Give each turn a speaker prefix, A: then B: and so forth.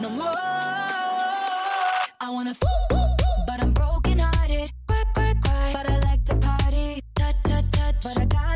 A: no more. I wanna fool, but I'm broken hearted. But I like to party, but I got.